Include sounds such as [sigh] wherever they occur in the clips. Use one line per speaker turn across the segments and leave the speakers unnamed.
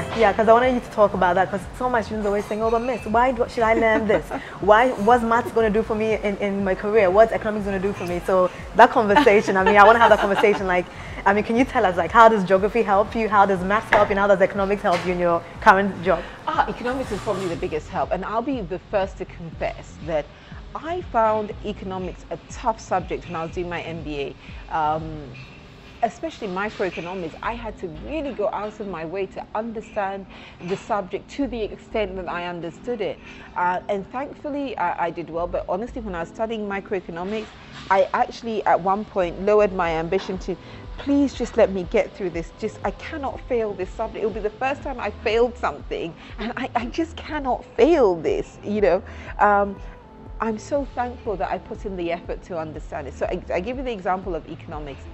Yeah, yeah, because I wanted you to talk about that because of my students always saying, oh, but miss, why do, should I learn this? why, what's maths going to do for me in, in my career? What's economics going to do for me? So that conversation, I mean, I want to have that conversation like, I mean, can you tell us like how does geography help you? How does maths help you? And how does economics help you in your current job?
Ah, economics is probably the biggest help. And I'll be the first to confess that I found economics a tough subject when I was doing my MBA. Um, especially microeconomics, I had to really go out of my way to understand the subject to the extent that I understood it. Uh, and thankfully, I, I, did well. But honestly, when I was studying microeconomics, I actually at one point lowered my ambition to please just let me get through this. Just, I cannot fail this subject. It will be the first time I failed something, and I, I just cannot fail this, you know. Um, I'm so thankful that I put in the effort to understand it. So I, I give you the example of economics.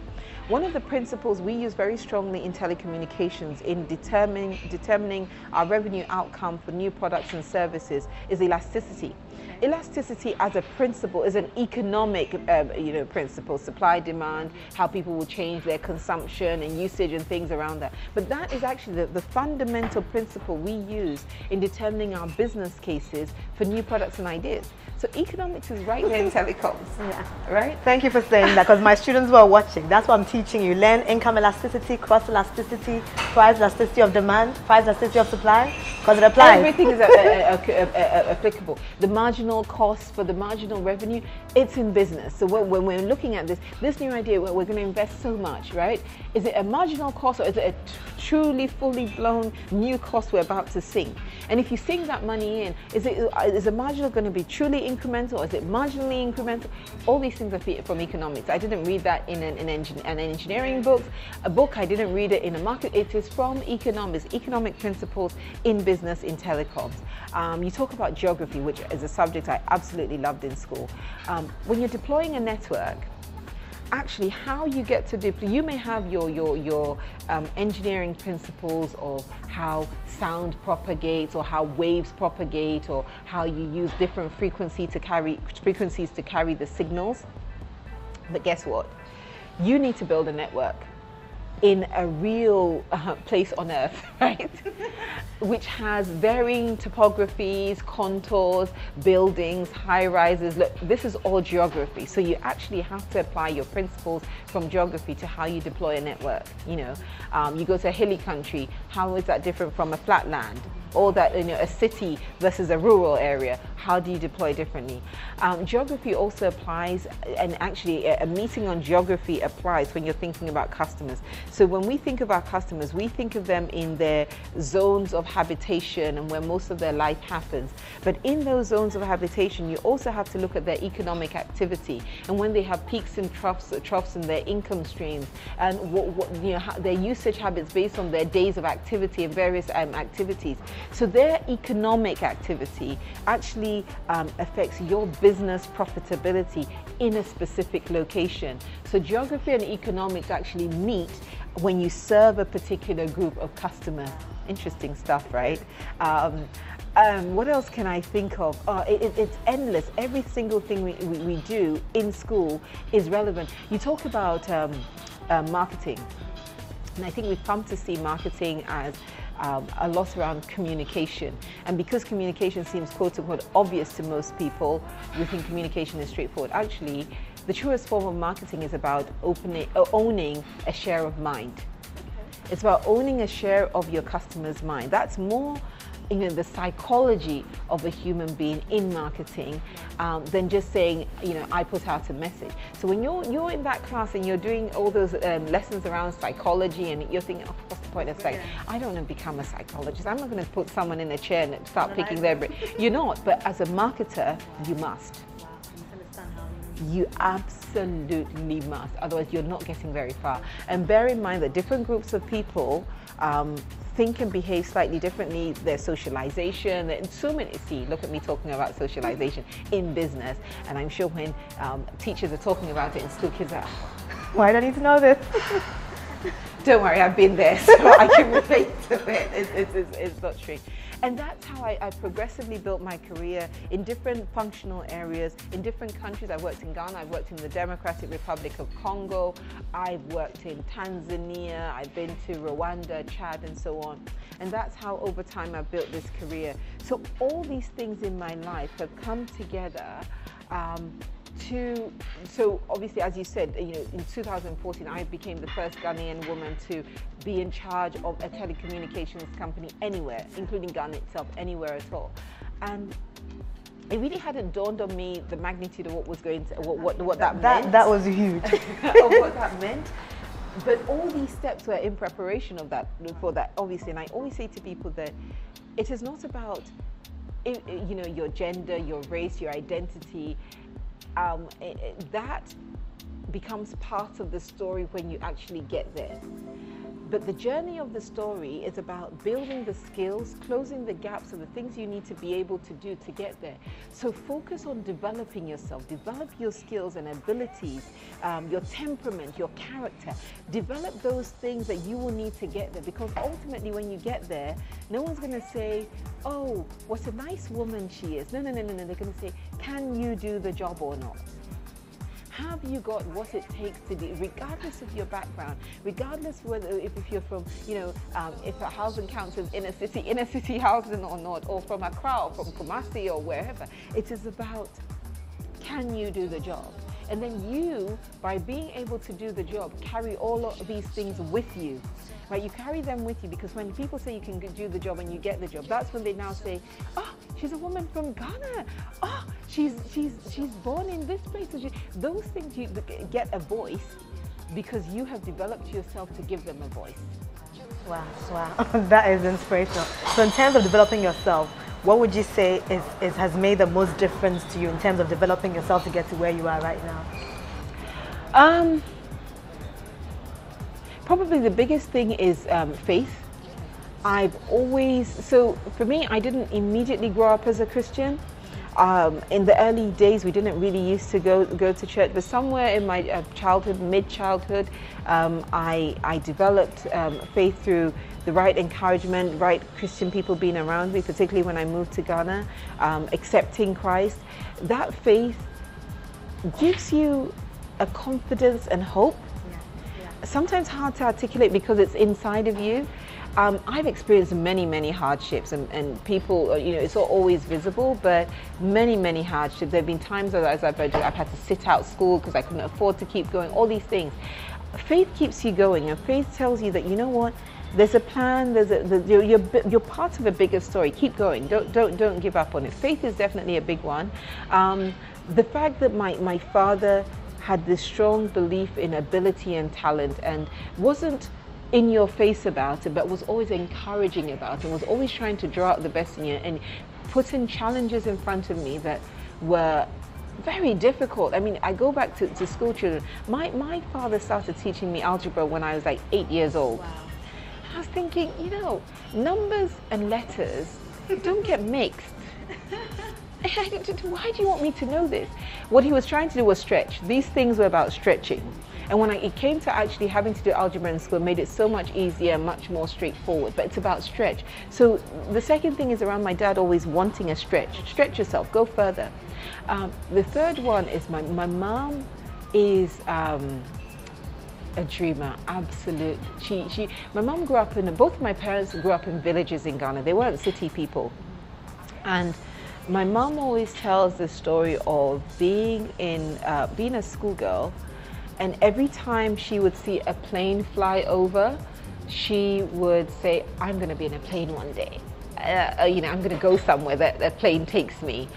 One of the principles we use very strongly in telecommunications in determining, determining our revenue outcome for new products and services is elasticity. Elasticity as a principle is an economic um, you know, principle, supply, demand, how people will change their consumption and usage and things around that. But that is actually the, the fundamental principle we use in determining our business cases for new products and ideas. So economics is right there in telecoms. [laughs] Yeah. Right?
Thank you for saying that because my students were watching. That's what I'm teaching you. Learn income elasticity, cross elasticity, price elasticity of demand, price elasticity of supply, because it applies.
Everything is a, a, a, applicable. The marginal cost for the marginal revenue, it's in business. So when we're looking at this, this new idea where we're going to invest so much, right? Is it a marginal cost or is it a truly fully blown new cost we're about to sink? And if you sink that money in, is it is the marginal going to be truly incremental? Or is it marginally incremental? All these things are from economics. I didn't read that in an, an, engin an engineering book, a book. I didn't read it in a market. It is from economics, economic principles in business, in telecoms. Um, you talk about geography, which is a subject I absolutely loved in school. Um, when you're deploying a network, actually how you get to deploy, you may have your, your, your um, engineering principles of how sound propagates or how waves propagate or how you use different frequency to carry, frequencies to carry the signals. But guess what? You need to build a network in a real uh, place on earth, [laughs] right? Which has varying topographies, contours, buildings, high rises. Look, this is all geography. So you actually have to apply your principles from geography to how you deploy a network. You know, um, you go to a hilly country, how is that different from a flat land? Or that, you know, a city versus a rural area how do you deploy differently? Um, geography also applies, and actually a, meeting on geography applies when you're thinking about customers. So when we think of our customers, we think of them in their zones of habitation and where most of their life happens. But in those zones of habitation, you also have to look at their economic activity and when they have peaks and troughs, troughs in their income streams and what, what, you know, their usage habits based on their days of activity and various um, activities. So their economic activity actually um, affects your business profitability in a specific location. So geography and economics actually meet when you serve a particular group of customers. Interesting stuff, right? Um, um, what else can I think of? Oh, it, it, it's endless. Every single thing we, we, we, do in school is relevant. You talk about um, uh, marketing, and I think we've come to see marketing as um, a lot around communication. And because communication seems quote unquote obvious to most people, we think communication is straightforward. Actually, the truest form of marketing is about opening, uh, owning a share of mind. It's about owning a share of your customer's mind. That's more you know, the psychology of a human being in marketing um, than just saying, you know, I put out a message. So when you're, you're in that class and you're doing all those um, lessons around psychology and you're thinking, oh, point of saying, I don't want to become a psychologist. I'm not going to put someone in a chair and start picking their brain. [laughs] You're not, but as a marketer, you must. You absolutely must, otherwise you're not getting very far. And bear in mind that different groups of people um, think and behave slightly differently, their socialization, and so many, see, look at me talking about socialization in business, and I'm sure when um, teachers are talking about it in school, kids are,
why do I need to know this? [laughs]
Don't worry, I've been there, [laughs] so I can relate to it. It's, it's, it's, it's not true. And that's how I, I, progressively built my career in different functional areas, in different countries. I worked in Ghana, I've worked in the Democratic Republic of Congo, I've worked in Tanzania, I've been to Rwanda, Chad, and so on. And that's how over time I've built this career. So all these things in my life have come together um, to so obviously as you said you know in 2014 I became the first Ghanaian woman to be in charge of a telecommunications company anywhere including Ghana itself anywhere at all. And it really hadn't dawned on me the magnitude of what was going to what what, what that,
that
meant.
that was huge. [laughs] Of
what that meant. But all these steps were in preparation of that for that obviously. And I always say to people that it is not about you know your gender your race your identity um, it, that becomes part of the story when you actually get there. But the journey of the story is about building the skills, closing the gaps of the things you need to be able to do to get there. So focus on developing yourself, develop your skills and abilities, um, your temperament, your character. Develop those things that you will need to get there because ultimately when you get there, no one's going to say, oh, what a nice woman she is. No, no, no, no, no. They're going to say, can you do the job or not? have you got what it takes to be, regardless of your background, regardless whether if, if you're from, you know, um, if a housing counts as inner city, inner city [laughs] housing or not, or from Accra or from Kumasi or wherever. It is about can you do the job? And then you, by being able to do the job, carry all of these things with you. Right? You carry them with you because when people say you can do the job and you get the job, that's when they now say, oh, she's a woman from Ghana. Oh, she's she's she's born in this place. So she, those things you get a voice because you have developed yourself to give them a voice.
Wow, wow, [laughs] that is inspirational. So in terms of developing yourself, what would you say is, is has made the most difference to you in terms of developing yourself to get to where you are right now?
Um, probably the biggest thing is um, faith. I've always, so for me, I didn't immediately grow up as a Christian. Um, in the early days, we didn't really used to go go to church, but somewhere in my uh, childhood, mid childhood, um, I I developed um, faith through the right encouragement, right Christian people being around me, particularly when I moved to Ghana, um, accepting Christ. That faith gives you a confidence and hope. Yeah, yeah. Sometimes hard to articulate because it's inside of you. Um, I've experienced many, many hardships, and, and, people, uh, you know, it's not always visible, but many, many hardships. There have been times as I've, I've had to sit out school because I couldn't afford to keep going, all these things. Faith keeps you going, and faith tells you that, you know what, there's a plan, there's a, the, you're, you're, you're, part of a bigger story. Keep going, don't, don't, don't give up on it. Faith is definitely a big one. Um, the fact that my, my father had this strong belief in ability and talent and wasn't in your face about it, but was always encouraging about it, was always trying to draw out the best in you and putting challenges in front of me that were very difficult. I mean, I go back to, to school children. My, my father started teaching me algebra when I was like eight years old. Wow. I was thinking, you know, numbers and letters don't get mixed. [laughs] Why do you want me to know this? What he was trying to do was stretch. These things were about stretching. And when I, it came to actually having to do algebra in school, made it so much easier, much more straightforward. But it's about stretch. So the second thing is around my dad always wanting a stretch. Stretch yourself, go further. Um, the third one is my, my mom is um, a dreamer, absolute. She, she, my mom grew up in, both my parents grew up in villages in Ghana. They weren't city people. And my mom always tells the story of being in, uh, being a schoolgirl and every time she would see a plane fly over, she would say, I'm going to be in a plane one day. Uh, uh you know, I'm going to go somewhere that a plane takes me.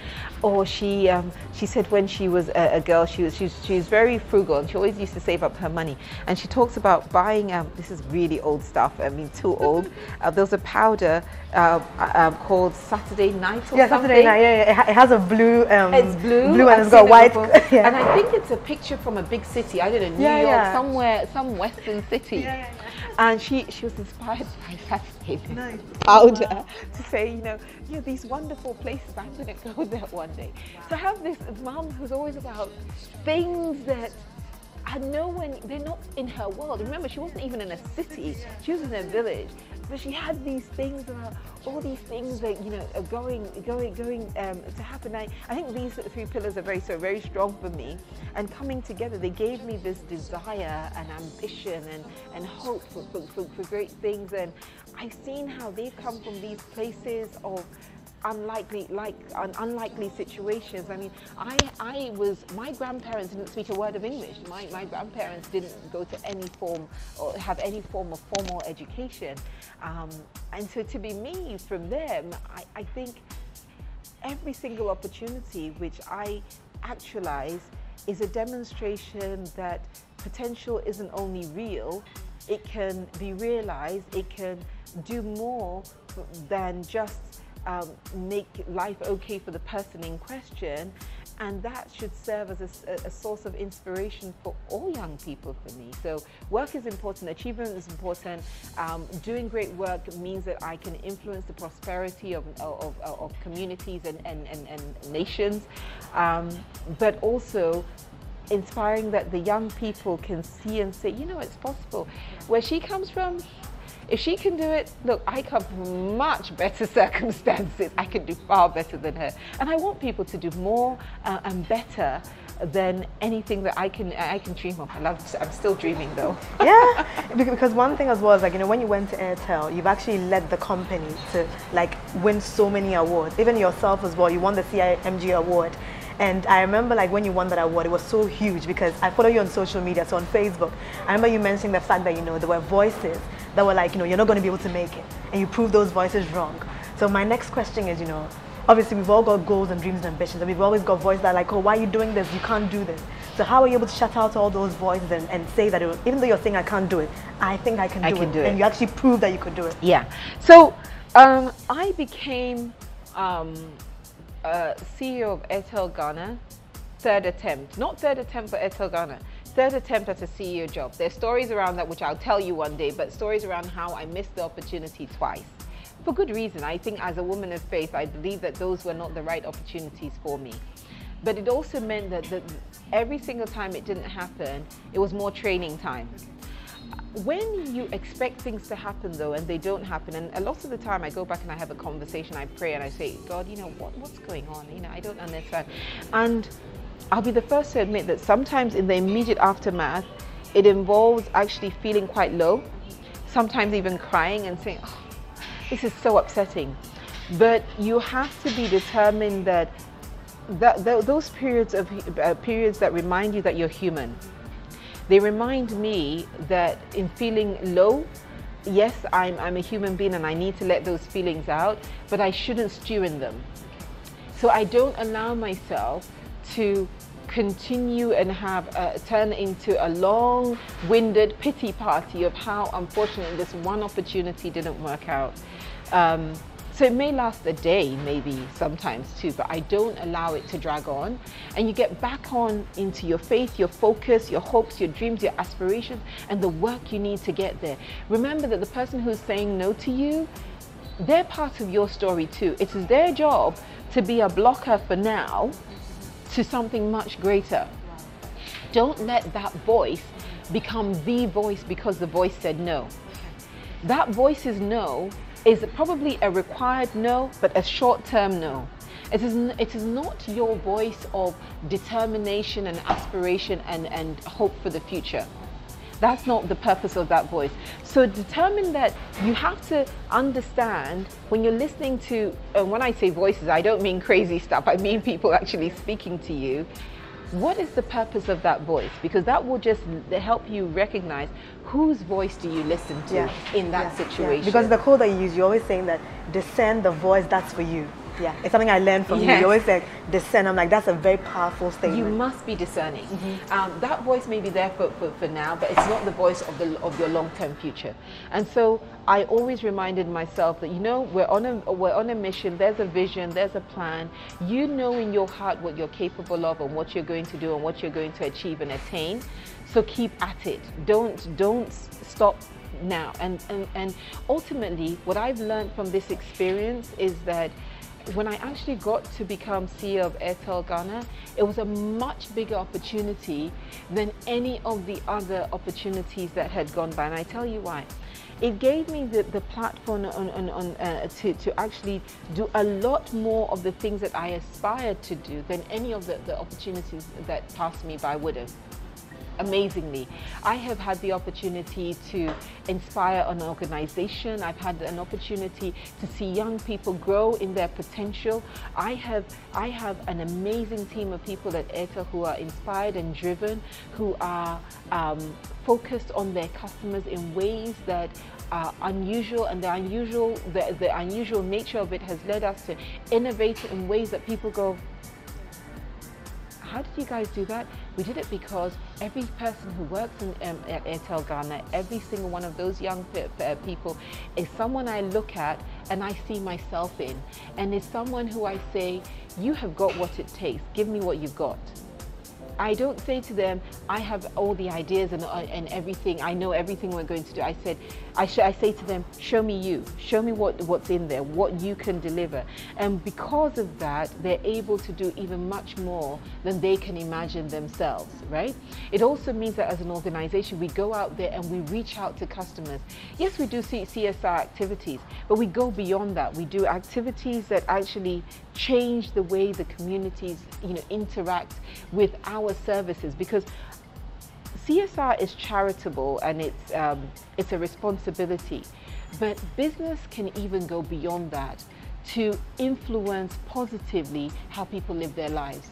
Or she um, she said when she was a, a, girl she was she was, she was very frugal and she always used to save up her money. And she talks about buying um, this is really old stuff I mean too old. [laughs] Uh, there was a powder uh, um, called Saturday Night or
yeah
something.
Saturday Night yeah, yeah. It has a blue um,
it's blue
blue and I've it's got white
it [laughs] yeah. and I think it's a picture from a big city. I don't know New yeah, York yeah. somewhere some western city and she she was inspired by Saturday Night. powder wow. to say you know you know these wonderful places I'm going to go there one day. So I have this mum who's always about things that and no one, they're not in her world. Remember, she wasn't even in a city, she was in a village. But she had these things, uh, all these things that, you know, are going, going, going um, to happen. I, I think these three pillars are very, so very strong for me. And coming together, they gave me this desire and ambition and, and hope for, for, for, for great things. And I've seen how they've come from these places of unlikely like un, unlikely situations. I mean, I I was my grandparents didn't speak a word of English. My my grandparents didn't go to any form or have any form of formal education, um, and so to be me from them, I, I think every single opportunity which I actualize is a demonstration that potential isn't only real, it can be realized, it can do more than just um, make life okay for the person in question. And that should serve as a, a, source of inspiration for all young people for me. So work is important, achievement is important. Um, doing great work means that I can influence the prosperity of, of, of communities and, and, and, and nations. Um, but also inspiring that the young people can see and say, you know, it's possible. Where she comes from, if she can do it, look, I come from much better [laughs] circumstances. I can do far better than her. And I want people to do more uh, and better than anything that I can I can dream of. I love. I'm still dreaming though. [laughs]
yeah, because one thing as well is like you know when you went to Airtel, you've actually led the company to like win so many awards. Even yourself as well. You won the CIMG award. And I remember like when you won that award, it was so huge because I follow you on social media, so on Facebook. I remember you mentioning the fact that, you know, there were voices that were like, you know, you're not going to be able to make it. And you prove those voices wrong. So my next question is, you know, obviously we've all got goals and dreams and ambitions, and we've always got voices that are like, oh, why are you doing this? You can't do this. So how are you able to shut out all those voices and, and say that it, even though you're saying I can't do it, I think I can,
I
do,
can
it.
do it.
And you actually prove that you could do it.
Yeah. So um, I became um, uh, CEO of Airtel Ghana, third attempt. Not third attempt for Airtel Ghana third attempt at a CEO job. There's stories around that which I'll tell you one day, but stories around how I missed the opportunity twice. For good reason. I think as a woman of faith, I believe that those were not the right opportunities for me. But it also meant that every single time it didn't happen, it was more training time. When you expect things to happen though and they don't happen, and a lot of the time I go back and I have a conversation, I pray and I say, God, you know, what, what's going on? You know, I don't understand. And I'll be the first to admit that sometimes in the immediate aftermath, it involves actually feeling quite low, sometimes even crying and saying, oh, this is so upsetting. But you have to be determined that, that, that those periods of uh, periods that remind you that you're human. They remind me that in feeling low, yes, I'm, I'm a human being and I need to let those feelings out, but I shouldn't stew in them. So I don't allow myself to continue and have uh, turn into a long-winded pity party of how unfortunately this one opportunity didn't work out. Um, so it may last a day, maybe sometimes too, but I don't allow it to drag on. And you get back on into your faith, your focus, your hopes, your dreams, your aspirations, and the work you need to get there. Remember that the person who's saying no to you, they're part of your story too. It is their job to be a blocker for now to something much greater. Don't let that voice become the voice because the voice said no. That voice's no is probably a required no, but a short term no. It is, it is not your voice of determination and aspiration and, and hope for the future. That's not the purpose of that voice. So determine that you have to understand when you're listening to, and when I say voices, I don't mean crazy stuff, I mean people actually speaking to you. What is the purpose of that voice? Because that will just help you recognize whose voice do you listen to yeah. in that yeah. situation.
Yeah. Because the code that you use, you're always saying that discern the voice that's for you. Yeah, it's something I learned from yes. you. You always say discern. I'm like, that's a very powerful statement.
You must be discerning. Mm-hmm. Um, that voice may be there for, for, for now, but it's not the voice of the of your long term future. And so I always reminded myself that you know we're on a we're on a mission. There's a vision. There's a plan. You know in your heart what you're capable of and what you're going to do and what you're going to achieve and attain. So keep at it. Don't don't stop now. And and and ultimately, what I've learned from this experience is that when I actually got to become CEO of Airtel Ghana, it was a much bigger opportunity than any of the other opportunities that had gone by. And I tell you why. It gave me the, the platform on, on, on, uh, to, to actually do a lot more of the things that I aspired to do than any of the, the opportunities that passed me by would have amazingly. I have had the opportunity to inspire an organization. I've had an opportunity to see young people grow in their potential. I have, I have an amazing team of people at Airtel who are inspired and driven, who are um, focused on their customers in ways that are unusual and the unusual, the, the unusual nature of it has led us to innovate in ways that people go, how did you guys do that? We did it because every person who works in, um, at Airtel Ghana, every single one of those young people is someone I look at and I see myself in. And is someone who I say, you have got what it takes, give me what you've got. I don't say to them, I have all the ideas and, uh, and everything, I know everything we're going to do. I said, I, I say to them, show me you, show me what, what's in there, what you can deliver. And because of that, they're able to do even much more than they can imagine themselves, right? It also means that as an organization, we go out there and we reach out to customers. Yes, we do CSR activities, but we go beyond that. We do activities that actually change the way the communities, you know, interact with our services because CSR is charitable and it's, um, it's a responsibility, but business can even go beyond that to influence positively how people live their lives.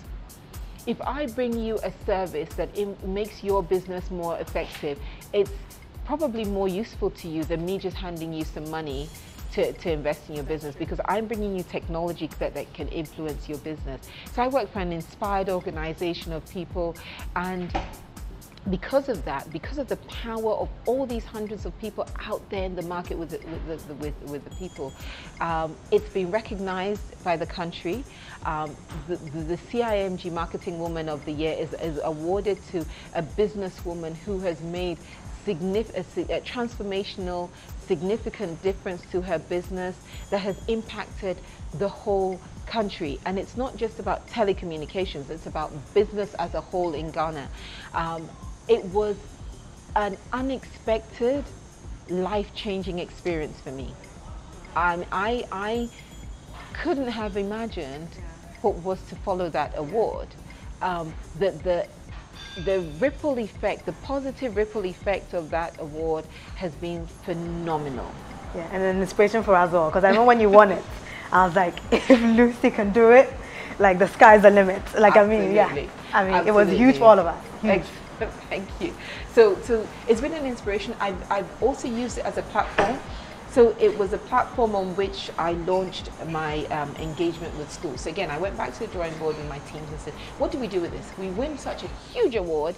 If I bring you a service that makes your business more effective, it's probably more useful to you than me just handing you some money to, to invest in your business because I'm bringing you technology that, that can influence your business. So I work for an inspired organization of people and because of that, because of the power of all these hundreds of people out there in the market with the, with the, with, with the people, um, it's been recognized by the country. Um, the, the, CIMG Marketing Woman of the Year is, is awarded to a businesswoman who has made significant, a transformational, significant difference to her business that has impacted the whole country. And it's not just about telecommunications, it's about business as a whole in Ghana. Um, it was an unexpected, life-changing experience for me. Um, I, I couldn't have imagined what was to follow that award. Um, the, the the ripple effect, the positive ripple effect of that award has been phenomenal.
Yeah, and an inspiration for us all. Because I remember when you won it, [laughs] I was like, [laughs] if Lucy can do it, like the sky's the limit. Like Absolutely. I mean, yeah. I mean, Absolutely. it was huge for all of us. Huge. [laughs]
Thank you. So, so it's been an inspiration. I've, I've also used it as a platform so it was a platform on which I launched my um, engagement with schools. So again, I went back to the drawing board with my teams and said, what do we do with this? We win such a huge award.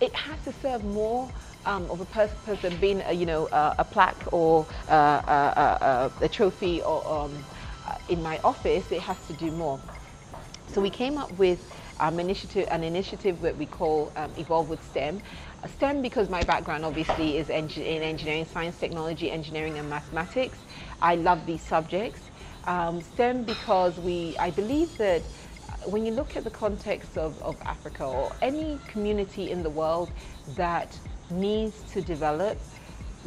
It has to serve more um, of a purpose than being, a, you know, uh, a plaque or uh, uh, a trophy or um, in my office. It has to do more. So we came up with um, initiative, an initiative that we call um, Evolve with STEM. STEM because my background obviously is in engineering, science, technology, engineering and mathematics. I love these subjects. Um, STEM because we, I believe that when you look at the context of, of Africa or any community in the world that needs to develop,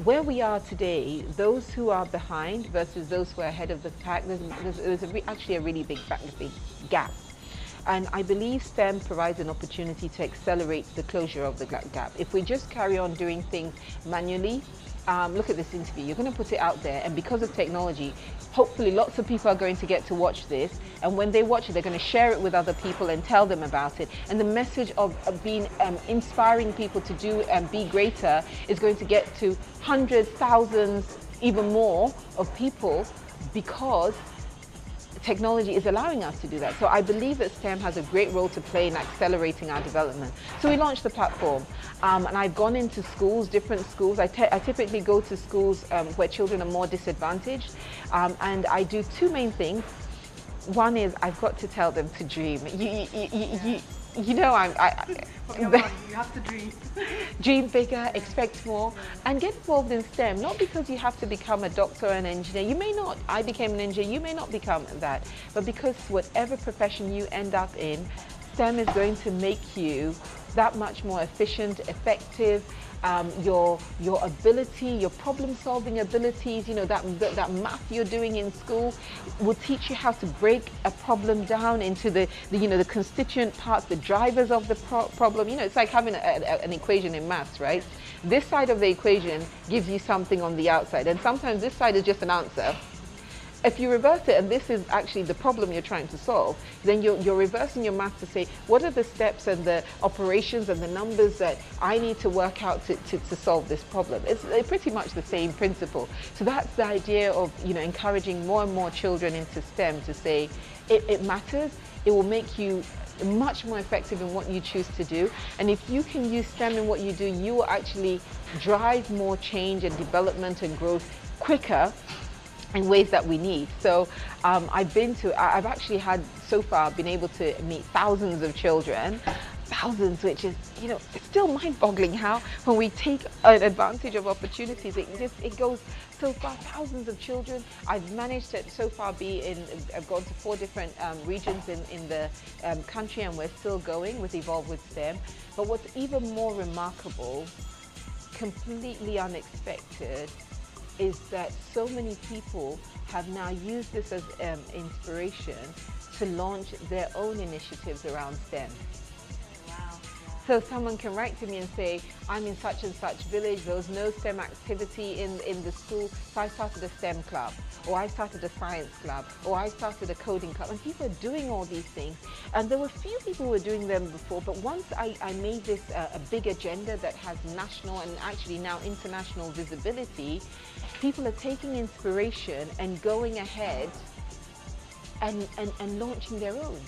where we are today, those who are behind versus those who are ahead of the pack, there's, there's, there's a actually a really big, big gap. And I believe STEM provides an opportunity to accelerate the closure of the gap. If we just carry on doing things manually, um, look at this interview, you're going to put it out there, and because of technology, hopefully lots of people are going to get to watch this, and when they watch it, they're going to share it with other people and tell them about it. And the message of, of being um, inspiring people to do and be greater is going to get to hundreds, thousands, even more of people because technology is allowing us to do that. So I believe that STEM has a great role to play in accelerating our development. So we launched the platform um, and I've gone into schools, different schools. I, I typically go to schools um, where children are more disadvantaged um, and I do two main things. One is I've got to tell them to dream. You, you, you, you know, I'm. I, [laughs]
you have to dream. [laughs]
dream bigger, expect more, and get involved in STEM. Not because you have to become a doctor or an engineer. You may not. I became an engineer. You may not become that. But because whatever profession you end up in, STEM is going to make you that much more efficient, effective, um, your your ability, your problem solving abilities, you know, that, that, that math you're doing in school will teach you how to break a problem down into the, the you know, the constituent parts, the drivers of the pro problem. You know, it's like having a, a, an equation in maths, right? This side of the equation gives you something on the outside, and sometimes this side is just an answer if you reverse it, and this is actually the problem you're trying to solve, then you're, you're, reversing your math to say, what are the steps and the operations and the numbers that I need to work out to, to, to solve this problem? It's pretty much the same principle. So that's the idea of you know, encouraging more and more children into STEM to say, it, it matters, it will make you much more effective in what you choose to do. And if you can use STEM in what you do, you will actually drive more change and development and growth quicker in ways that we need. So um, I've been to, I've actually had so far been able to meet thousands of children, thousands, which is, you know, it's still mind-boggling how when we take an advantage of opportunities, it just, it goes so far, thousands of children. I've managed to so far be in, I've gone to four different um, regions in, in the um, country and we're still going with Evolve with STEM. But what's even more remarkable, completely unexpected, is that so many people have now used this as um, inspiration to launch their own initiatives around STEM. So someone can write to me and say, I'm in such and such village, there was no STEM activity in, in the school, so I started a STEM club, or I started a science club, or I started a coding club. And people are doing all these things. And there were few people who were doing them before, but once I, I made this uh, a big agenda that has national and actually now international visibility, people are taking inspiration and going ahead and, and, and launching their own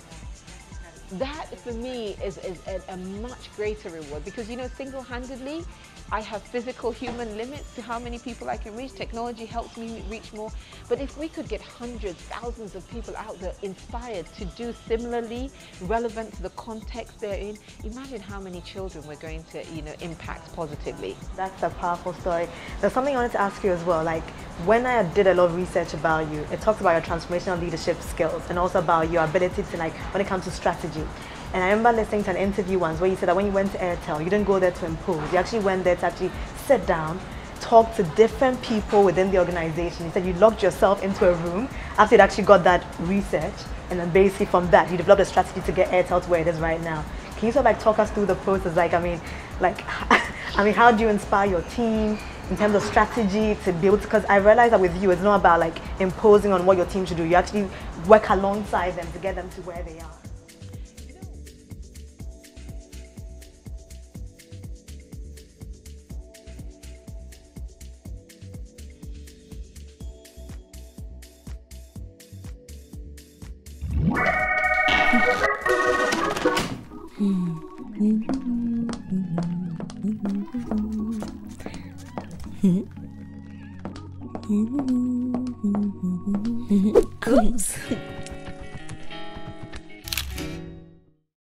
that for me is, is a, a, much greater reward because you know single-handedly I have physical human limits to how many people I can reach. Technology helps me reach more. But if we could get hundreds, thousands of people out there inspired to do similarly, relevant to the context they're in, imagine how many children we're going to, you know, impact positively.
That's a powerful story. There's something I wanted to ask you as well. Like when I did a lot of research about you, it talks about your transformational leadership skills and also about your ability to like when it comes to strategy. And I remember listening to an interview once where you said that when you went to Airtel, you didn't go there to impose. You actually went there to actually sit down, talk to different people within the organization. You said you locked yourself into a room after you'd actually got that research. And then basically from that, you developed a strategy to get Airtel to where it is right now. Can you sort of like talk us through the process? Like, I mean, like, [laughs] I mean, how do you inspire your team in terms of strategy to to, because I realize that with you, it's not about like imposing on what your team should do. You actually work alongside them to get them to where they are.